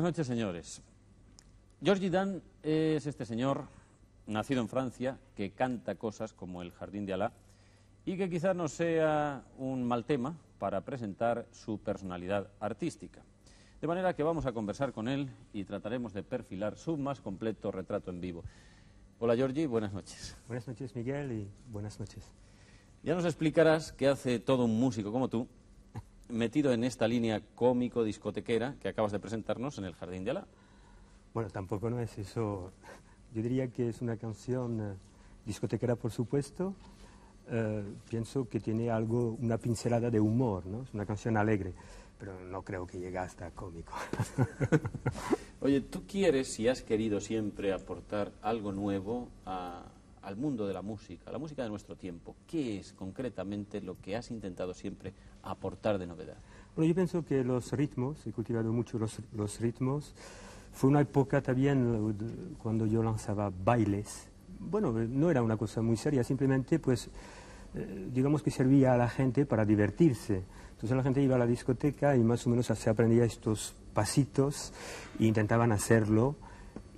buenas noches, señores. Georgie Dan es este señor, nacido en Francia, que canta cosas como El Jardín de Alá y que quizás no sea un mal tema para presentar su personalidad artística. De manera que vamos a conversar con él y trataremos de perfilar su más completo retrato en vivo. Hola, Georgie, buenas noches. Buenas noches, Miguel, y buenas noches. Ya nos explicarás qué hace todo un músico como tú, metido en esta línea cómico-discotequera que acabas de presentarnos en El Jardín de Alá. Bueno, tampoco no es eso. Yo diría que es una canción eh, discotequera, por supuesto. Eh, pienso que tiene algo, una pincelada de humor, ¿no? Es una canción alegre, pero no creo que llegue hasta cómico. Oye, ¿tú quieres y has querido siempre aportar algo nuevo a- al mundo de la música, a la música de nuestro tiempo? ¿Qué es concretamente lo que has intentado siempre aportar de novedad? Bueno, yo pienso que los ritmos, he cultivado mucho los, los ritmos. Fue una época también eh, cuando yo lanzaba bailes. Bueno, eh, no era una cosa muy seria, simplemente pues eh, digamos que servía a la gente para divertirse. Entonces la gente iba a la discoteca y más o menos se aprendía estos pasitos e intentaban hacerlo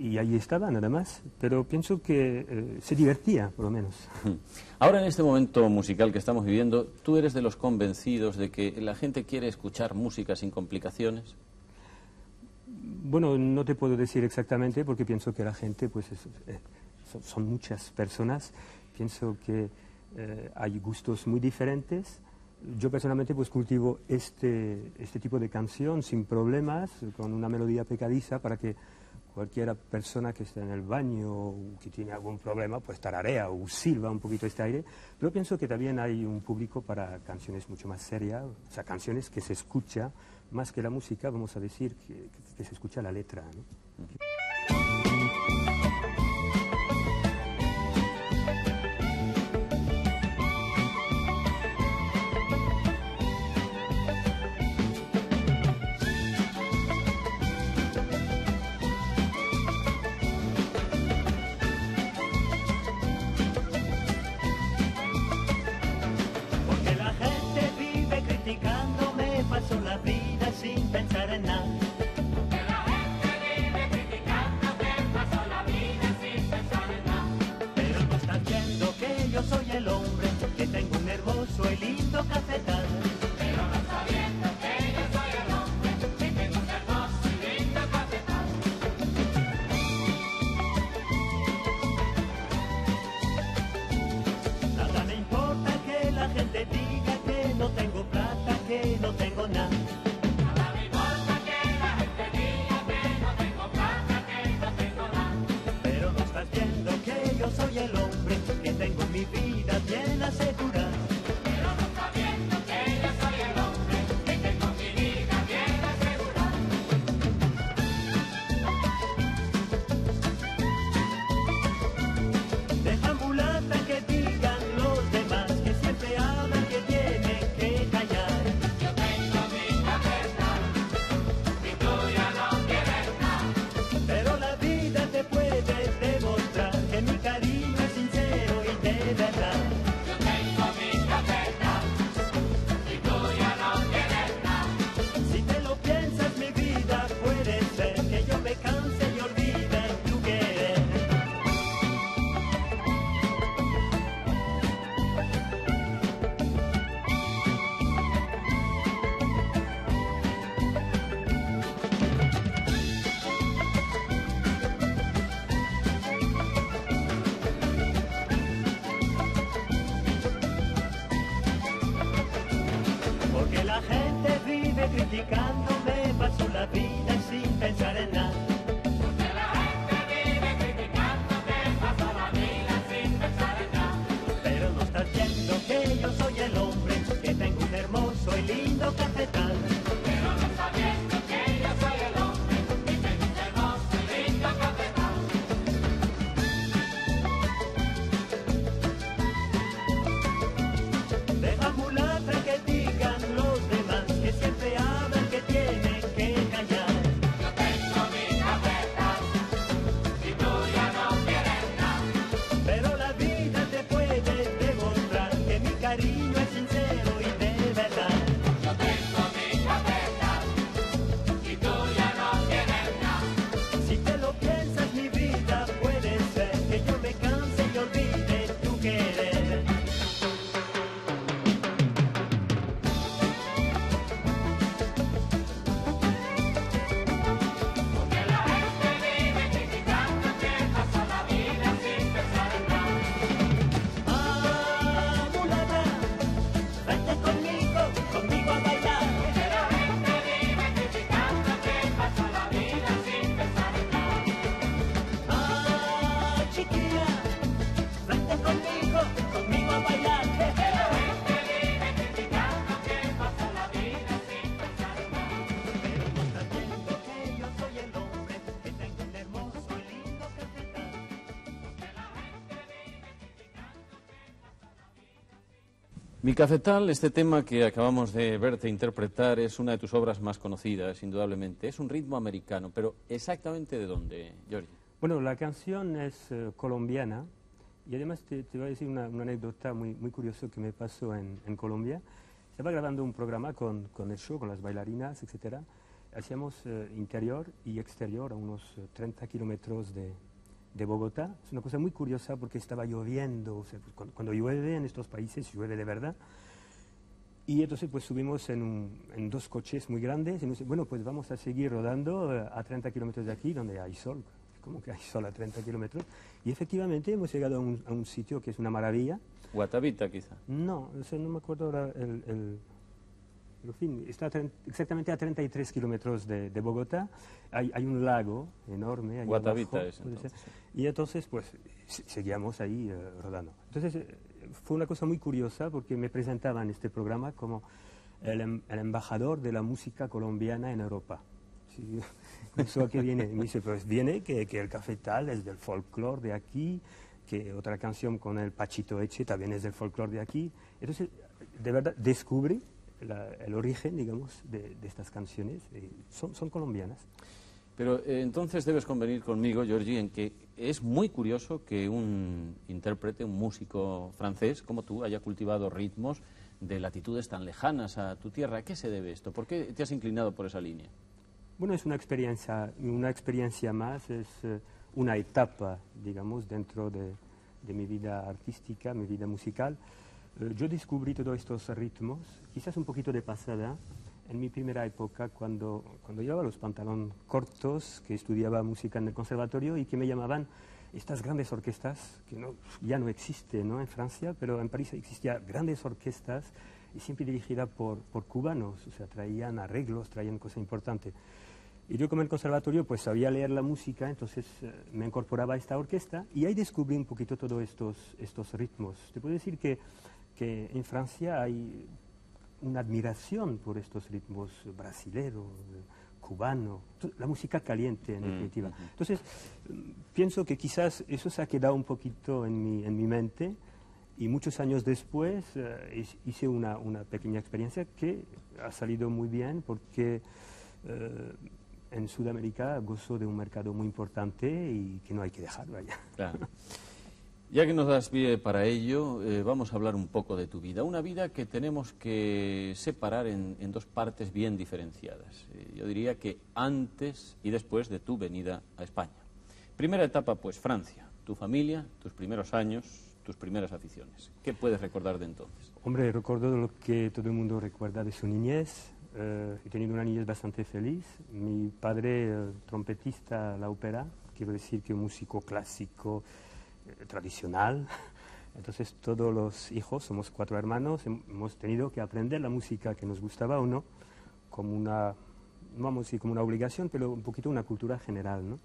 y ahí estaba nada más. Pero pienso que eh, se divertía, por lo menos. Ahora en este momento musical que estamos viviendo, ¿tú eres de los convencidos de que la gente quiere escuchar música sin complicaciones? Bueno, no te puedo decir exactamente porque pienso que la gente, pues, es- eh, son, son muchas personas. Pienso que eh, hay gustos muy diferentes. Yo personalmente, pues, cultivo este, este tipo de canción sin problemas, con una melodía pecadiza para que cualquier persona que esté en el baño o que tiene algún problema, pues tararea o silba un poquito este aire. Pero pienso que también hay un público para canciones mucho más serias, o sea, canciones que se escucha más que la música, vamos a decir que, se escucha la letra. ¿no? criticando me va sulla via cafetal, este tema que acabamos de verte interpretar, es una de tus obras más conocidas, indudablemente. Es un ritmo americano, pero ¿exactamente de dónde, Giorgi? Bueno, la canción es eh, colombiana y además te, te voy a decir una, una anécdota muy, muy curiosa que me pasó en, en Colombia. Estaba grabando un programa con, con el show, con las bailarinas, etc. Hacíamos eh, interior y exterior a unos eh, 30 kilómetros de, de Bogotá. Es una cosa muy curiosa porque estaba lloviendo. o sea, pues, cuando, cuando llueve en estos países, llueve de verdad. Y entonces pues subimos en, un- en dos coches muy grandes y nos dice, bueno, pues vamos a seguir rodando eh, a 30 kilómetros de aquí donde hay sol. Como que hay sol a 30 kilómetros. Y efectivamente hemos llegado a un, a un sitio que es una maravilla. Guatavita, quizá. No, o sea, no me acuerdo ahora el... el- pero, en fin, está a exactamente a 33 kilómetros de, de Bogotá. Hay, hay un lago enorme. Guatavita abajo, es, puede ser. entonces, Y entonces, pues, se- seguíamos ahí eh, rodando. Entonces, eh, fue una cosa muy curiosa porque me presentaban este programa como el, em- el embajador de la música colombiana en Europa. Sí, ¿Eso a qué viene? Me dice, pues viene que, que el cafetal es del folclore de aquí, que otra canción con el Pachito Eche también es del folclore de aquí. Entonces, de verdad, descubrí la- el origen, digamos, de, de estas canciones. y son, son colombianas. Pero eh, entonces debes convenir conmigo, Giorgi, en que es muy curioso que un intérprete, un músico francés como tú, haya cultivado ritmos de latitudes tan lejanas a tu tierra. ¿A qué se debe esto? ¿Por qué te has inclinado por esa línea? Bueno, es una experiencia, una experiencia más, es eh, una etapa, digamos, dentro de, de mi vida artística, mi vida musical. Eh, yo descubrí todos estos ritmos, quizás un poquito de pasada, en mi primera época, cuando, cuando llevaba los pantalones cortos, que estudiaba música en el conservatorio y que me llamaban estas grandes orquestas, que no, ya no existen ¿no? en Francia, pero en París existían grandes orquestas y siempre dirigidas por, por cubanos, o sea, traían arreglos, traían cosas importantes. Y yo como en el conservatorio pues sabía leer la música, entonces eh, me incorporaba a esta orquesta y ahí descubrí un poquito todos estos, estos ritmos. Te puedo decir que, que en Francia hay una admiración por estos ritmos brasileños, cubanos, la música caliente en Mm, definitiva. Entonces mm, pienso que quizás eso se ha quedado un poquito en mi, en mi mente y muchos años después eh, hice- una, una pequeña experiencia que ha salido muy bien porque eh, en Sudamérica gozo de un mercado muy importante y que no hay que dejar, vaya. Claro. Ya que nos das pie para ello, eh, vamos a hablar un poco de tu vida. Una vida que tenemos que separar en, dos partes bien diferenciadas. Eh, yo diría que antes y después de tu venida a España. Primera etapa, pues Francia. Tu familia, tus primeros años, tus primeras aficiones. ¿Qué puedes recordar de entonces? Hombre, recuerdo lo que todo el mundo recuerda de su niñez. Eh, he tenido una niñez bastante feliz. Mi padre, trompetista la ópera, quiero decir que un músico clásico tradicional. Entonces todos los hijos, somos cuatro hermanos, hem- hemos tenido que aprender la música que nos gustaba o no, como una, vamos a decir como una obligación, pero un poquito una cultura general, ¿no?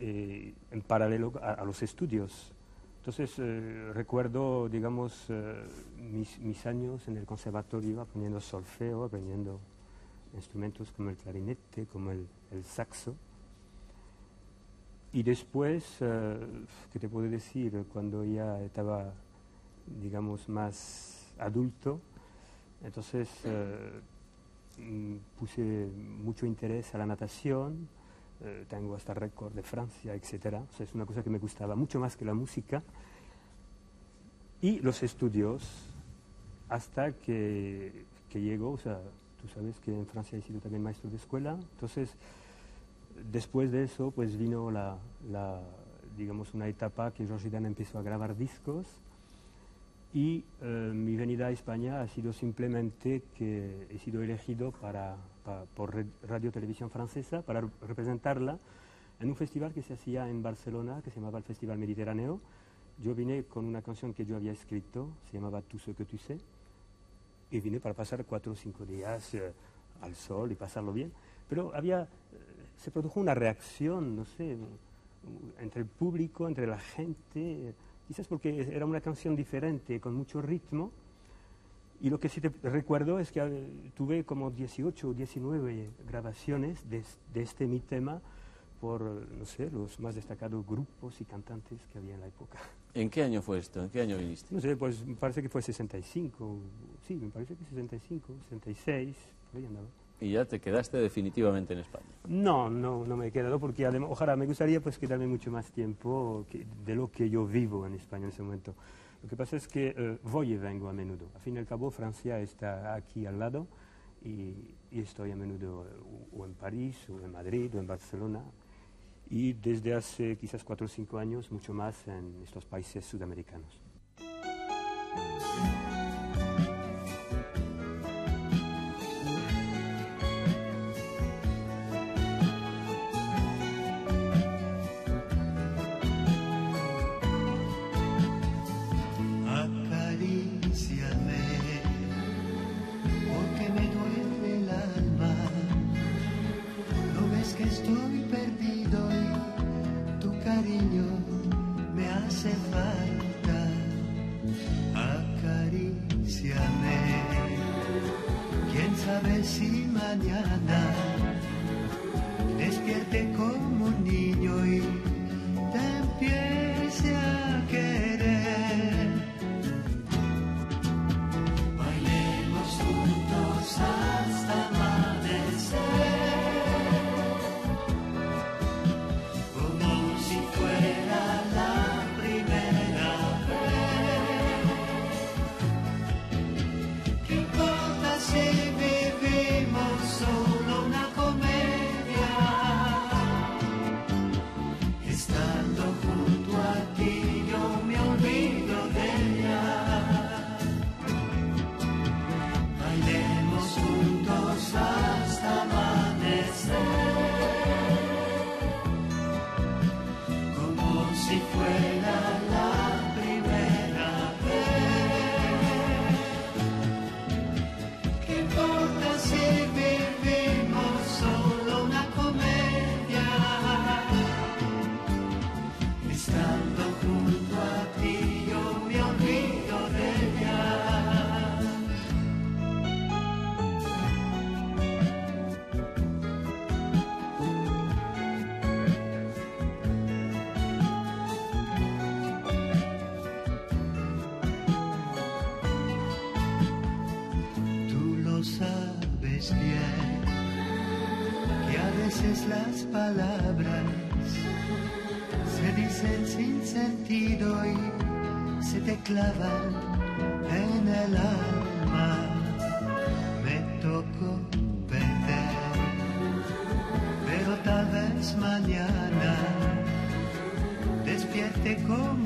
Eh, en paralelo a, los estudios. Entonces eh, recuerdo, digamos, eh, mis, años en el conservatorio aprendiendo solfeo, aprendiendo instrumentos como el clarinete, como el saxo. Y después, eh, ¿qué te puedo decir? Cuando ya estaba, digamos, más adulto, entonces eh, mm, puse mucho interés a la natación, eh, tengo hasta récord de Francia, etc. O sea, es una cosa que me gustaba mucho más que la música. Y los estudios, hasta que, que llegó, o sea, tú sabes que en Francia he sido también maestro de escuela, entonces después de eso pues vino la, la, digamos una etapa que George Dan empezó a grabar discos y eh, mi venida a España ha sido simplemente que he sido elegido para, pa- por Radio Televisión Francesa para representarla en un festival que se hacía en Barcelona que se llamaba el Festival Mediterráneo. Yo vine con una canción que yo había escrito, se llamaba Tout ce que tu sais, y vine para pasar cuatro o cinco días eh, al sol y pasarlo bien. Pero había, eh, se produjo una reacción, no sé, entre el público, entre la gente, quizás porque era una canción diferente, con mucho ritmo. Y lo que sí te recuerdo es que eh, tuve como 18 o 19 grabaciones de, de este mi tema por, no sé, los más destacados grupos y cantantes que había en la época. ¿En qué año fue esto? ¿En qué año viniste? No sé, pues me parece que fue 65, sí, me parece que 65, 66, por ahí andaba. Y ya te quedaste definitivamente en España. No, no, no me he quedado porque además, ojalá me gustaría pues quedarme mucho más tiempo que- de lo que yo vivo en España en ese momento. Lo que pasa es que eh, voy y vengo a menudo. Al fin y al cabo, Francia está aquí al lado y, y estoy a menudo eh, o en París, o en Madrid, o en Barcelona. Y desde hace quizás cuatro o cinco años, mucho más en estos países sudamericanos. Palabras se dicen sin sentido y se te clavan en el alma. Me tocó perder, pero tal vez mañana despierte como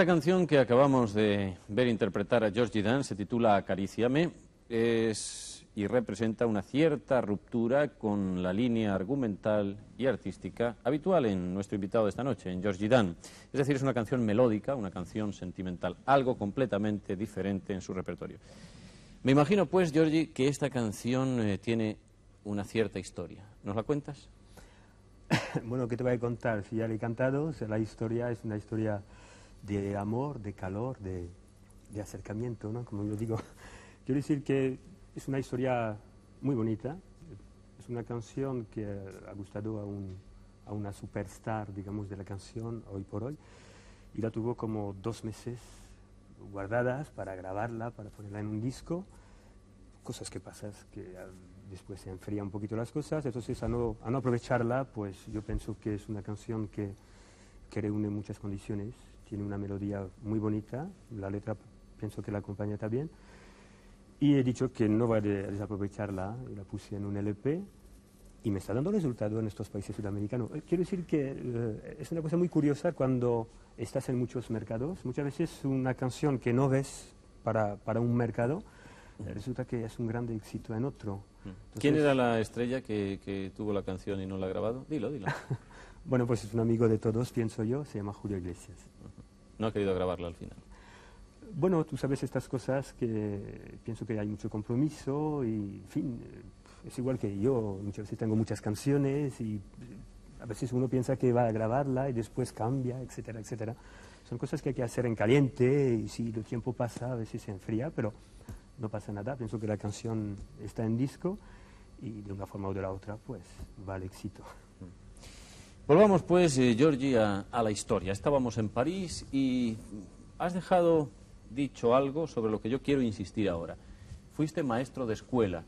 Esta canción que acabamos de ver interpretar a Georgie Dan se titula Acaríciame. Es y representa una cierta ruptura con la línea argumental y artística habitual en nuestro invitado de esta noche, en George Dan. Es decir, es una canción melódica, una canción sentimental, algo completamente diferente en su repertorio. Me imagino, pues, Georgie, que esta canción eh, tiene una cierta historia. ¿Nos la cuentas? Bueno, ¿qué te voy a contar? Si ya le he cantado, la historia es una historia de amor, de calor, de, acercamiento, ¿no? Como yo digo. Quiero decir que es una historia muy bonita, es una canción que ha gustado a, un, a una superstar, digamos, de la canción hoy por hoy, y la tuvo como dos meses guardadas para grabarla, para ponerla en un disco, cosas que pasan, que después se enfrían un poquito las cosas, entonces a no, a no aprovecharla, pues yo pienso que es una canción que, que reúne muchas condiciones, tiene una melodía muy bonita, la letra pienso que la acompaña también, y he dicho que no voy a desaprovecharla, la puse en un LP y me está dando resultado en estos países sudamericanos. Eh, quiero decir que eh, es una cosa muy curiosa cuando estás en muchos mercados. Muchas veces una canción que no ves para, para un mercado eh, resulta que es un gran éxito en otro. ¿Quién era la estrella que, que, tuvo la canción y no la ha grabado? Dilo, dilo. bueno, pues es un amigo de todos, pienso yo, se llama Julio Iglesias. No ha querido grabarla al final. Bueno, tú sabes estas cosas que pienso que hay mucho compromiso y, en fin, es igual que yo, muchas veces tengo muchas canciones y a veces uno piensa que va a grabarla y después cambia, etcétera, etcétera. Son cosas que hay que hacer en caliente y si el tiempo pasa a veces se enfría, pero no pasa nada. Pienso que la canción está en disco y de una forma u de la otra pues va al éxito. Volvamos pues, eh, a la historia. Estábamos en París y has dejado dicho algo sobre lo que yo quiero insistir ahora. Fuiste maestro de escuela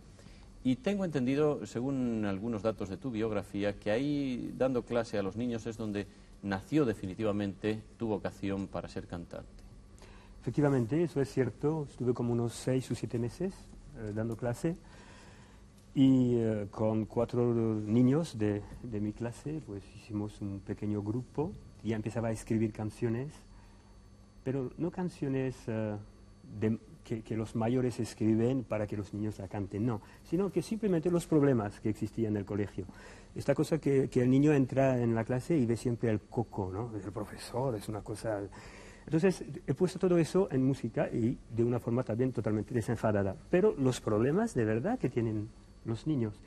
y tengo entendido, según algunos datos de tu biografía, que ahí dando clase a los niños es donde nació definitivamente tu vocación para ser cantante. Efectivamente, eso es cierto. Estuve como unos seis o siete meses eh, dando clase y eh, con cuatro niños de, de, mi clase pues hicimos un pequeño grupo ya empezaba a escribir canciones pero no canciones uh, de, que, que, los mayores escriben para que los niños la canten, no, sino que simplemente los problemas que existían en el colegio. Esta cosa que, que, el niño entra en la clase y ve siempre el coco, ¿no? El profesor, es una cosa... Entonces, he puesto todo eso en música y de una forma también totalmente desenfadada. Pero los problemas de verdad que tienen los niños.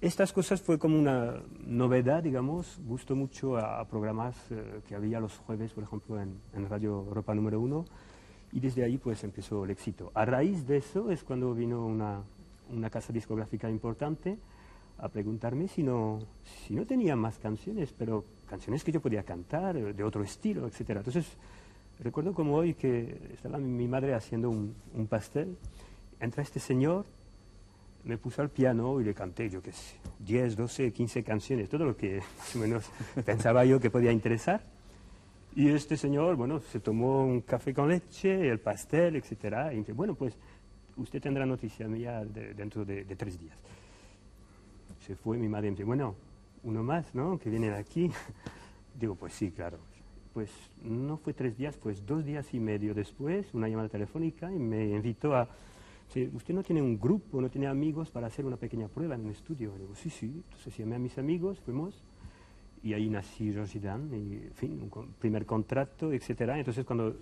Estas cosas fue como una novedad, digamos, gustó mucho a, a programas eh, que había los jueves, por ejemplo, en, en, Radio Europa número uno, y desde ahí pues empezó el éxito. A raíz de eso es cuando vino una, una casa discográfica importante a preguntarme si no, si no tenía más canciones, pero canciones que yo podía cantar, eh, de otro estilo, etc. Entonces, recuerdo como hoy que estaba mi madre haciendo un, un pastel, entra este señor, me puso al piano y le canté, yo qué sé, 10, 12, 15 canciones, todo lo que más o menos pensaba yo que podía interesar. Y este señor, bueno, se tomó un café con leche, el pastel, etcétera, y dice, bueno, pues usted tendrá noticia mía de, dentro de, de, tres días. Se fue mi madre y me dice, bueno, uno más, ¿no? Que vienen aquí. Digo, pues sí, claro. Pues no fue tres días, pues dos días y medio después, una llamada telefónica y me invitó a si usted no tiene un grupo, no tiene amigos para hacer una pequeña prueba en un estudio. Le digo, sí, sí. Entonces llamé a mis amigos, fuimos, y ahí nací George Dan, y, en fin, un primer contrato, etcétera. Entonces cuando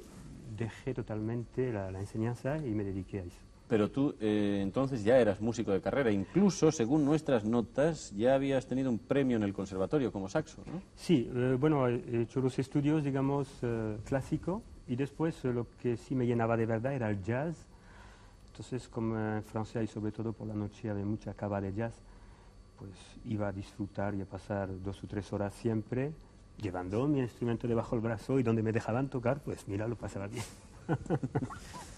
dejé totalmente la, la, enseñanza y me dediqué a eso. Pero tú eh, entonces ya eras músico de carrera, incluso según nuestras notas ya habías tenido un premio en el conservatorio como saxo, ¿no? Sí, eh, bueno, he hecho los estudios, digamos, eh, clásico y después lo que sí me llenaba de verdad era el jazz entonces, como en Francia y sobre todo por la noche había mucha cava de jazz, pues iba a disfrutar y a pasar dos o tres horas siempre llevando mi instrumento debajo del brazo y donde me dejaban tocar, pues mira, lo pasaba bien.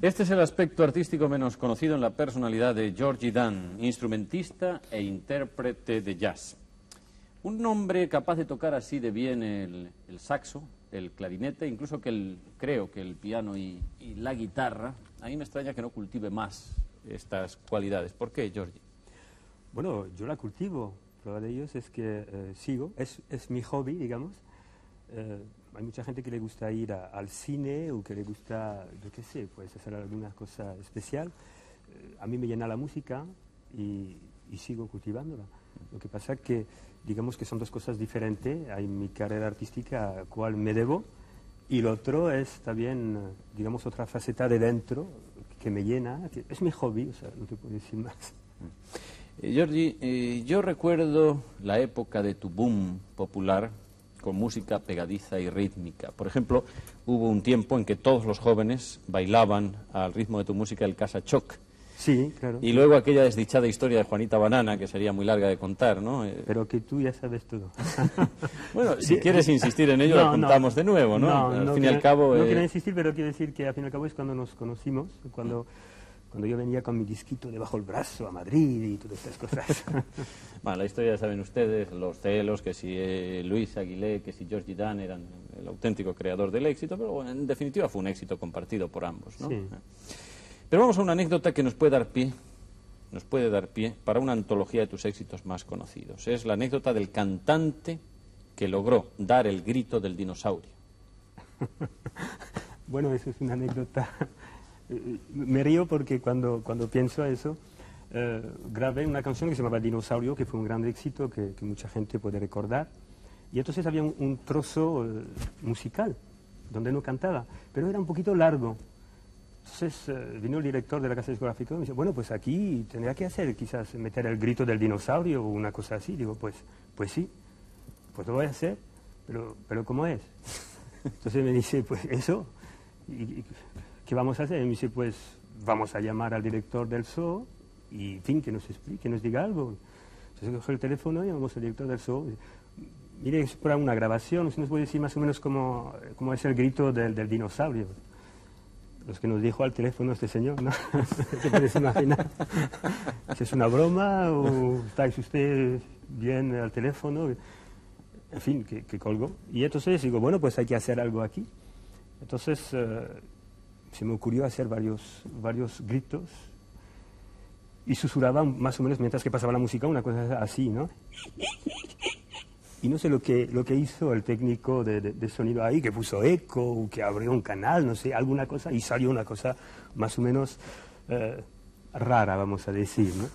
Este es el aspecto artístico menos conocido en la personalidad de Georgie Dan, instrumentista e intérprete de jazz. Un hombre capaz de tocar así de bien el, el saxo, el clarinete, incluso que el, creo que el piano y, y la guitarra. A mí me extraña que no cultive más estas cualidades. ¿Por qué, Georgie? Bueno, yo la cultivo. Prueba de ellos es que eh, sigo, es, es mi hobby, digamos. Eh, hay mucha gente que le gusta ir a- al cine o que le gusta, yo qué sé, puedes hacer alguna cosa especial. Eh, a mí me llena la música y, y sigo cultivándola. Lo que pasa que, digamos que son dos cosas diferentes. Hay mi carrera artística a la cual me debo y lo otro es también, digamos, otra faceta de dentro que me llena, que es mi hobby, o sea, no te puedo decir más. Eh, Georgie, eh, yo recuerdo la época de tu boom popular con música pegadiza y rítmica. Por ejemplo, hubo un tiempo en que todos los jóvenes bailaban al ritmo de tu música el casa choc. Sí, claro. Y luego aquella desdichada historia de Juanita Banana, que sería muy larga de contar, ¿no? Eh, Pero que tú ya sabes todo. bueno, si quieres insistir en ello, No, lo contamos no. de nuevo, ¿no? al fin y al cabo... No eh, quiero insistir, pero quiero decir que al fin y al cabo es cuando nos conocimos, cuando, cuando yo venía con mi disquito debajo del brazo a Madrid y todas estas cosas. Bueno, la historia ya saben ustedes, los celos, que si eh, Luis Aguilé, que si Georgie Dan eran el auténtico creador del éxito, pero bueno, en definitiva fue un éxito compartido por ambos, ¿no? Sí. Eh. Pero vamos a una anécdota que nos puede dar pie, nos puede dar pie para una antología de tus éxitos más conocidos. Es la anécdota del cantante que logró dar el grito del dinosaurio. bueno, eso es una anécdota. Me río porque cuando, cuando pienso eso, eh, grabé una canción que se llamaba Dinosaurio, que fue un gran éxito que, mucha gente puede recordar. Y entonces había un, trozo eh, musical donde no cantaba, pero era un poquito largo. Entonces eh, vino el director de la casa discográfica y me dice, bueno, pues aquí tendría que hacer, quizás meter el grito del dinosaurio o una cosa así. Digo, pues, pues sí, pues lo voy a hacer, pero, pero ¿cómo es? Entonces me dice, pues eso, ¿y, y qué vamos a hacer? Y me dice, pues vamos a llamar al director del zoo y, en fin, que nos explique, que nos diga algo. Entonces coge el teléfono y llamamos al director del zoo. Mire, es para una grabación, ¿usted nos puede decir más o menos cómo, cómo es el grito del, del dinosaurio? Los que nos dijo al teléfono este señor, ¿no? ¿Se puede imaginar? Si ¿Es una broma o estáis usted bien al teléfono? En fin, que, que colgó. Y entonces digo, bueno, pues hay que hacer algo aquí. Entonces eh, se me ocurrió hacer varios, varios gritos y susurraba más o menos mientras que pasaba la música una cosa así, ¿no? Y no sé lo que, lo que hizo el técnico de, de- de sonido ahí, que puso eco, que abrió un canal, no sé, alguna cosa, y salió una cosa más o menos eh, rara, vamos a decir. ¿no?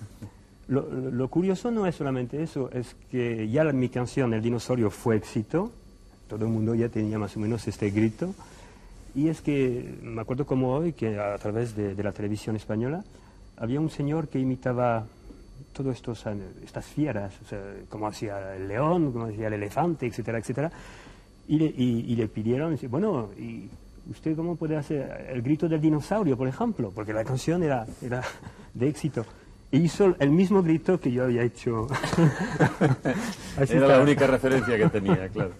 Lo- lo curioso no es solamente eso, es que ya la- mi canción, El dinosaurio, fue éxito, todo el mundo ya tenía más o menos este grito, y es que me acuerdo como hoy que a través de, de la televisión española había un señor que imitaba todas estos, estas fieras, o sea, como hacía el león, como hacía el elefante, etcétera, etcétera, y le, y- y le pidieron, bueno, ¿y usted cómo puede hacer el grito del dinosaurio, por ejemplo? Porque la canción era, era de éxito. E hizo el mismo grito que yo había hecho. Era la única referencia que tenía, claro.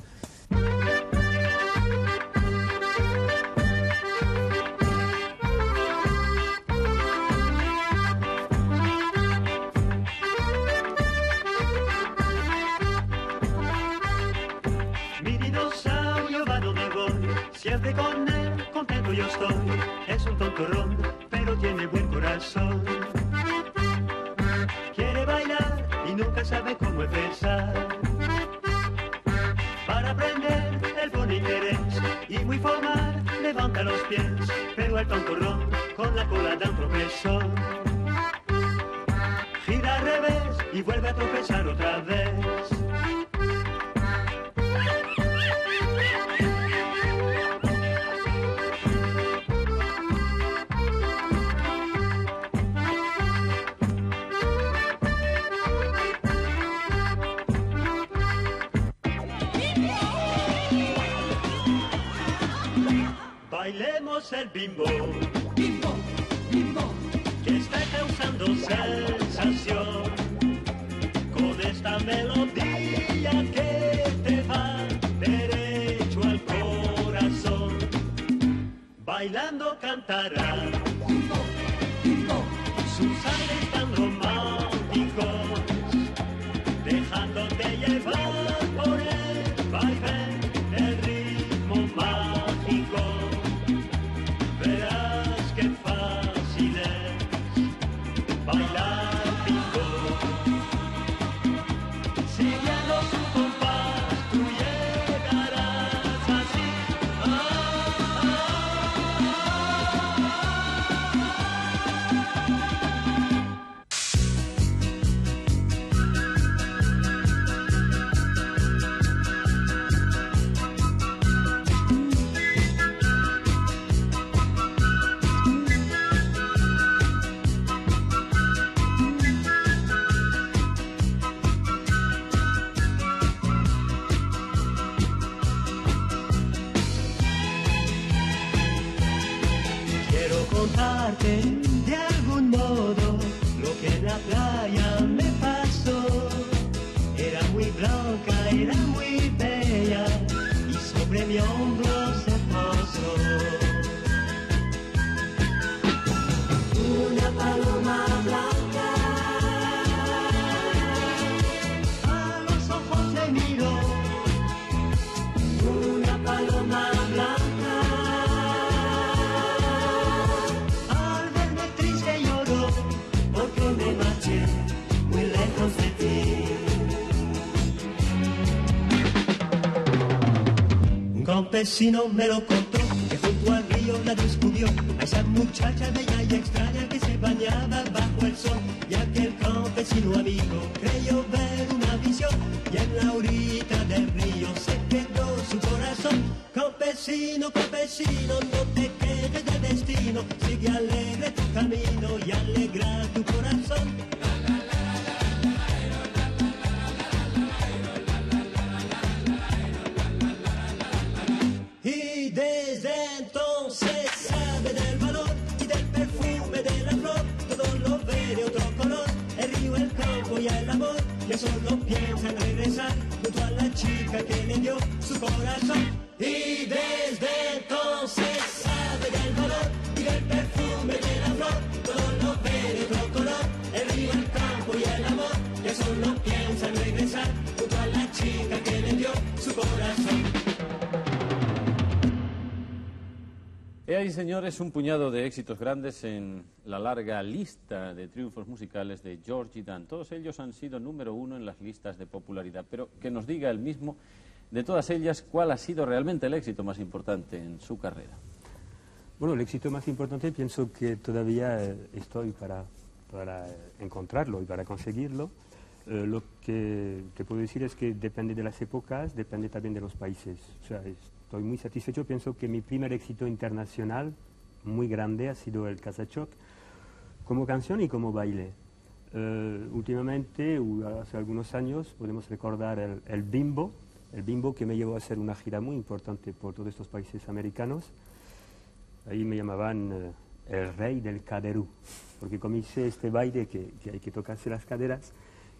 vai. Campesino me lo contó que junto al río la descubrió a esa muchacha bella y extraña que se bañaba bajo el sol y aquel campesino amigo creyó ver una visión y en la orilla del río se quedó su corazón. Campesino, campesino, no te quedes del destino, sigue alegre tu camino y alegra tu corazón. Piensa en regresar junto a la chica que le dio su corazón. He ahí, señores, un puñado de éxitos grandes en la larga lista de triunfos musicales de Georgie Dan. Todos ellos han sido número uno en las listas de popularidad, pero que nos diga él mismo de todas ellas cuál ha sido realmente el éxito más importante en su carrera. Bueno, el éxito más importante pienso que todavía eh, estoy para, para encontrarlo y para conseguirlo. Eh, lo que te puedo decir es que depende de las épocas, depende también de los países. O sea, estoy muy satisfecho. Pienso que mi primer éxito internacional muy grande ha sido el Casachoc, como canción y como baile. Eh, últimamente, hace algunos años, podemos recordar el, el Bimbo, el Bimbo que me llevó a hacer una gira muy importante por todos estos países americanos. Ahí me llamaban eh, el rey del caderú, porque como hice este baile que, que hay que tocarse las caderas,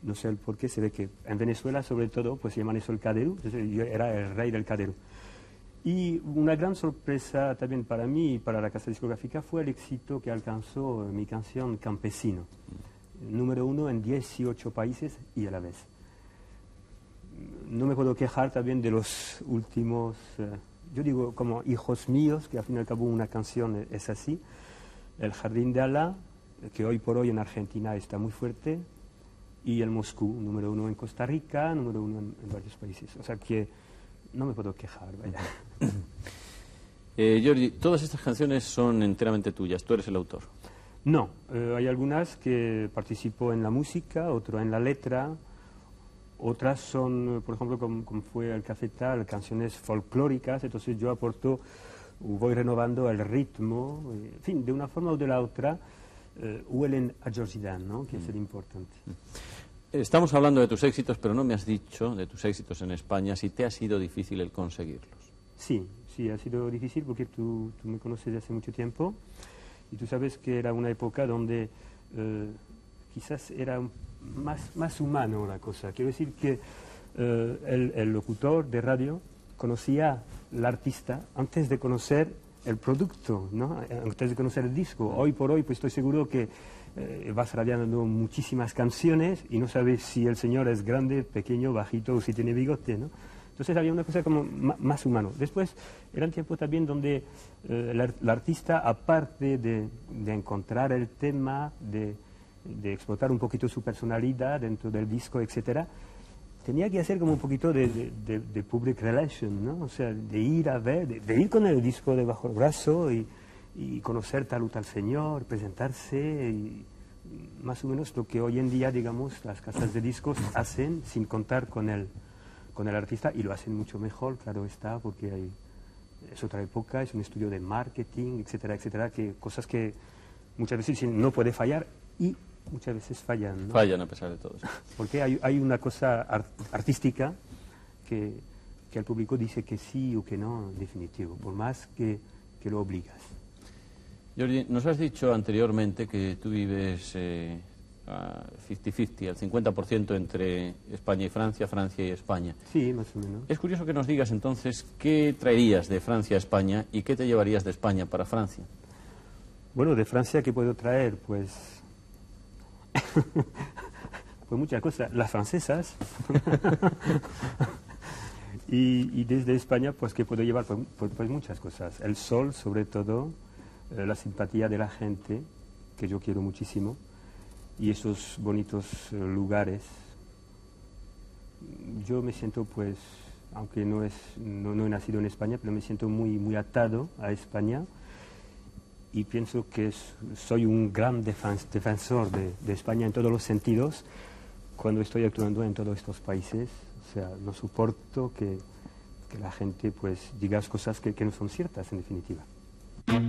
no sé el por qué, se ve que en Venezuela sobre todo pues se llaman eso el caderú, entonces yo era el rey del caderú. Y una gran sorpresa también para mí y para la casa discográfica fue el éxito que alcanzó mi canción Campesino, número uno en 18 países y a la vez. No me puedo quejar también de los últimos, eh, yo digo como hijos míos, que al fin y al cabo una canción es así. El Jardín de Alá, que hoy por hoy en Argentina está muy fuerte. y el Moscú, número uno en Costa Rica, número uno en, en varios países. O sea que no me puedo quejar, vaya. Eh, Giorgi, todas estas canciones son enteramente tuyas, tú eres el autor. No, eh, hay algunas que participo en la música, otras en la letra, otras son, eh, por ejemplo, como, como fue el Café Tal, canciones folclóricas, entonces yo aporto, voy renovando el ritmo, eh, en fin, de una forma o de la otra, huelen a Georgie Dan, ¿no? que es el importante. Estamos hablando de tus éxitos, pero no me has dicho de tus éxitos en España si te ha sido difícil el conseguirlos. Sí, sí, ha sido difícil porque tú, tú me conoces de hace mucho tiempo y tú sabes que era una época donde eh, quizás era más, más humano la cosa. Quiero decir que eh, el, el locutor de radio conocía al artista antes de conocer el producto, ¿no? antes de conocer el disco. Hoy por hoy pues estoy seguro que eh, vas radiando muchísimas canciones y no sabes si el señor es grande, pequeño, bajito o si tiene bigote. ¿no? Entonces había una cosa como más humano. Después era un tiempo también donde eh, el, ar- el artista, aparte de, de encontrar el tema, de, de explotar un poquito su personalidad dentro del disco, etcétera, tenía que hacer como un poquito de, de- public relation, ¿no? O sea, de ir a ver, de ir con el disco debajo del brazo y, y conocer tal o tal señor, presentarse y más o menos lo que hoy en día, digamos, las casas de discos hacen sin contar con el, con el artista y lo hacen mucho mejor, claro está, porque hay, es otra época, es un estudio de marketing, etcétera, etcétera, que cosas que muchas veces no puede fallar y muchas veces fallan, ¿no? Fallan a pesar de todo. Porque hay, hay una cosa ar- artística que, que el público dice que sí o que no, en definitivo, por más que, que lo obligas. Giorgi, nos has dicho anteriormente que tú vives eh, a 50-50, al 50% entre España y Francia, Francia y España. Sí, más o menos. Es curioso que nos digas entonces qué traerías de Francia a España y qué te llevarías de España para Francia. Bueno, de Francia, ¿qué puedo traer? Pues. pues muchas cosas. Las francesas. y, y desde España, pues, ¿qué puedo llevar? Pues, pues- pues muchas cosas. El sol, sobre todo. Eh, la simpatía de la gente, que yo quiero muchísimo. Y esos bonitos eh, lugares. Yo me siento, pues, aunque no, es, no, no he nacido en España, pero me siento muy, muy atado a España y pienso que soy un gran defens- defensor de, de España en todos los sentidos cuando estoy actuando en todos estos países. O sea, no soporto que, que la gente pues diga cosas que, que no son ciertas en definitiva. Pues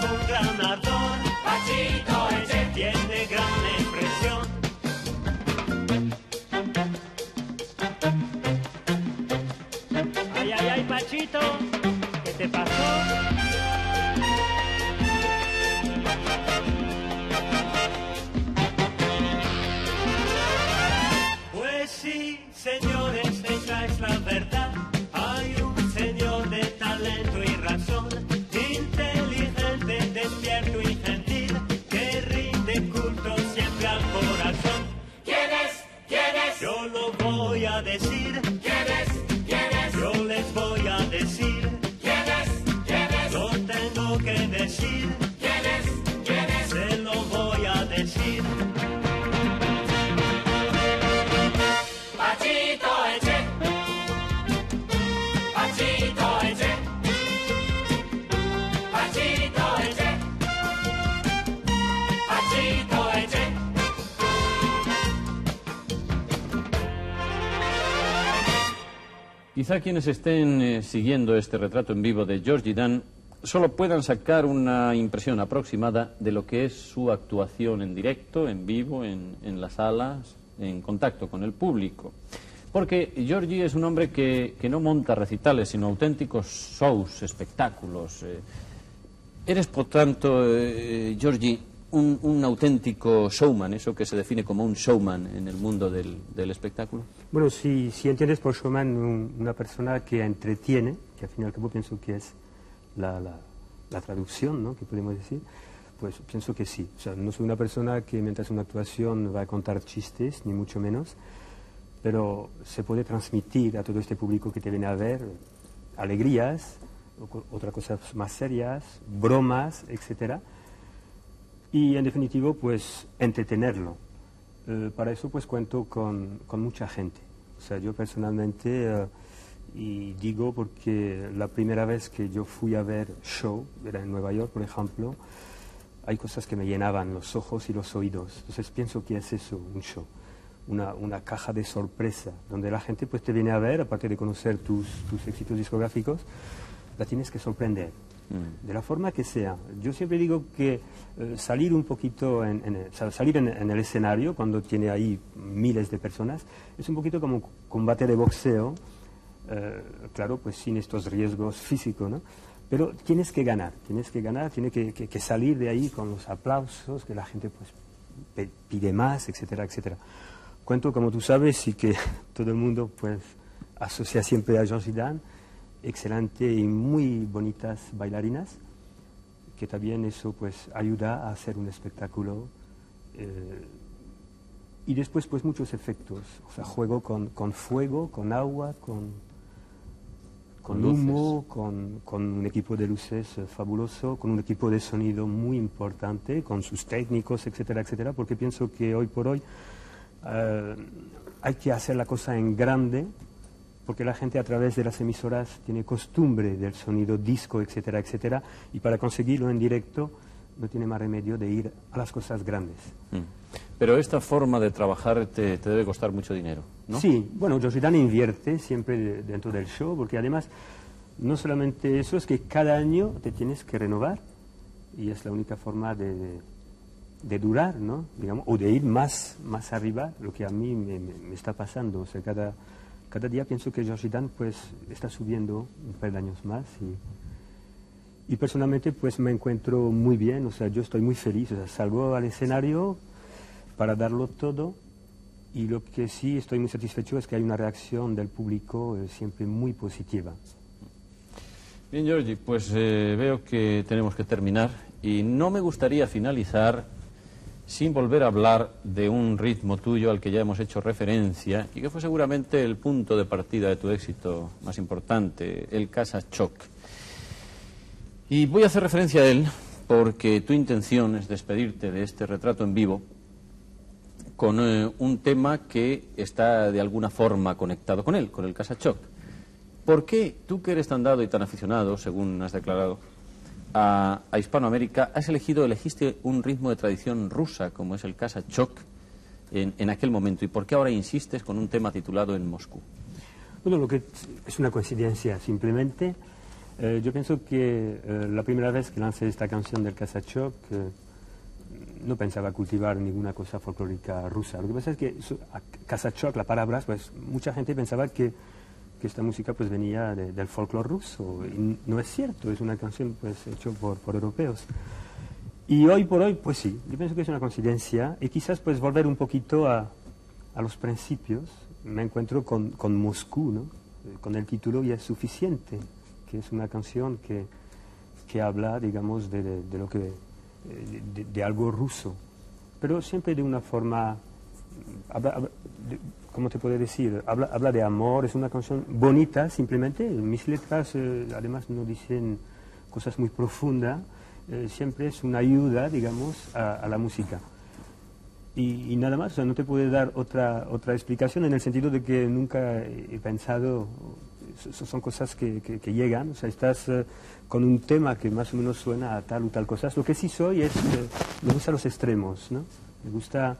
con gran Quizá quienes estén eh, siguiendo este retrato en vivo de Georgie Dan solo puedan sacar una impresión aproximada de lo que es su actuación en directo, en vivo, en, en las salas, en contacto con el público. Porque Georgie es un hombre que, que no monta recitales, sino auténticos shows, espectáculos. eh. Eres, por tanto, eh, Georgie, un, un auténtico showman, eso que se define como un showman en el mundo del espectáculo. Bueno, si, si entiendes por showman un- una persona que entretiene, que al fin y al cabo pienso que es la, la- la traducción, ¿no? que podemos decir, pues pienso que sí. O sea, no soy una persona que mientras una actuación va a contar chistes, ni mucho menos, pero se puede transmitir a todo este público que te viene a ver alegrías, otras cosas más serias, bromas, etcétera y en definitivo pues entretenerlo. Eh, para eso pues cuento con, con mucha gente. O sea, yo personalmente, eh, y digo porque la primera vez que yo fui a ver show, era en Nueva York por ejemplo, hay cosas que me llenaban los ojos y los oídos. Entonces pienso que es eso, un show. Una, una caja de sorpresa, donde la gente pues te viene a ver, aparte de conocer tus, tus éxitos discográficos, la tienes que sorprender de la forma que sea. Yo siempre digo que eh, salir un poquito, en, en el, salir en, en el escenario cuando tiene ahí miles de personas, es un poquito como un combate de boxeo, eh, claro, pues sin estos riesgos físicos, ¿no? Pero tienes que ganar, tienes que ganar, tienes que, que- que salir de ahí con los aplausos, que la gente pues pide más, etcétera, etcétera. Cuento, como tú sabes, y que todo el mundo pues asocia siempre a Georgie Dan, excelente y muy bonitas bailarinas, que también eso pues ayuda a hacer un espectáculo. eh, y después pues muchos efectos, o sea, juego con, con fuego, con agua, con, con humo, con, con un equipo de luces eh, fabuloso, con un equipo de sonido muy importante, con sus técnicos, etcétera, etcétera, porque pienso que hoy por hoy eh, hay que hacer la cosa en grande, porque la gente a través de las emisoras tiene costumbre del sonido disco, etcétera, etcétera, y para conseguirlo en directo no tiene más remedio de ir a las cosas grandes. Mm. Pero esta forma de trabajar te, te debe costar mucho dinero, ¿no? Sí, bueno, Georgie Dan invierte siempre de- dentro del show, porque además no solamente eso, es que cada año te tienes que renovar y es la única forma de, de- de durar, ¿no? Digamos, o de ir más, más arriba, lo que a mí me, me- me está pasando. O sea, cada, cada día pienso que Georgie Dan pues, está subiendo un par de años más y, y personalmente pues me encuentro muy bien, o sea, yo estoy muy feliz, o sea, salgo al escenario para darlo todo y lo que sí estoy muy satisfecho es que hay una reacción del público eh, siempre muy positiva. Bien, Georgie, pues eh, veo que tenemos que terminar y no me gustaría finalizar sin volver a hablar de un ritmo tuyo al que ya hemos hecho referencia y que fue seguramente el punto de partida de tu éxito más importante, el Casa Choc. Y voy a hacer referencia a él porque tu intención es despedirte de este retrato en vivo con eh, un tema que está de alguna forma conectado con él, con el Casa Choc. ¿Por qué tú que eres tan dado y tan aficionado, según has declarado, a, a Hispanoamérica, has elegido, elegiste un ritmo de tradición rusa como es el Casa Choc en, en aquel momento? ¿Y por qué ahora insistes con un tema titulado En Moscú? Bueno, lo que es una coincidencia simplemente. Eh, yo pienso que eh, la primera vez que lancé esta canción del Casachoc eh, no pensaba cultivar ninguna cosa folclórica rusa. Lo que pasa es que a- Casachoc, la palabra, pues mucha gente pensaba que, que esta música pues venía de- del folclore ruso. Y no es cierto, es una canción pues hecha por, por europeos. Y hoy por hoy, pues sí, yo pienso que es una coincidencia y quizás pues volver un poquito a, a los principios. Me encuentro con, con Moscú, ¿no? Eh, Con el título ya es suficiente, que es una canción que, que habla, digamos, de, de- de lo que, eh, de, de algo ruso, pero siempre de una forma, ¿cómo te puedo decir? Habla, habla de amor, es una canción bonita, simplemente. Mis letras, eh, además, no dicen cosas muy profundas, eh, siempre es una ayuda, digamos, a, a la música. Y, y nada más, o sea, no te puedo dar otra, otra explicación en el sentido de que nunca he pensado, so- son cosas que, que- que llegan, o sea, estás eh, con un tema que más o menos suena a tal o tal cosa. Lo que sí soy es, eh, me gustan los extremos, ¿no? Me gusta,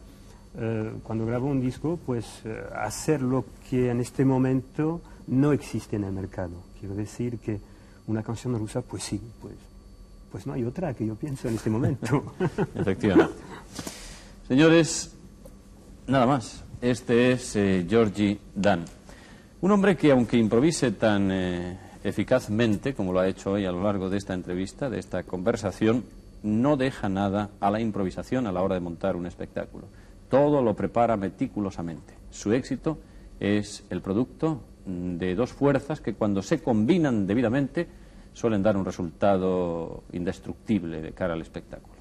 eh, cuando grabo un disco, pues eh, hacer lo que en este momento no existe en el mercado. Quiero decir que una canción rusa, pues sí, pues, pues no hay otra que yo pienso en este momento. Efectivamente. Señores, nada más. Este es eh, Georgie Dan. Un hombre que, aunque improvise tan eh, eficazmente como lo ha hecho hoy a lo largo de esta entrevista, de esta conversación, no deja nada a la improvisación a la hora de montar un espectáculo. Todo lo prepara meticulosamente. Su éxito es el producto de dos fuerzas que cuando se combinan debidamente suelen dar un resultado indestructible de cara al espectáculo.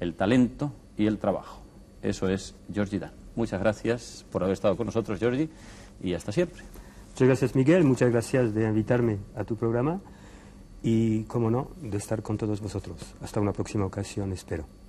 El talento y el trabajo. Eso es Georgie Dan. Muchas gracias por haber estado con nosotros, Georgie, y hasta siempre. Muchas gracias, Miguel. Muchas gracias de invitarme a tu programa y, como no, de estar con todos vosotros. Hasta una próxima ocasión, espero.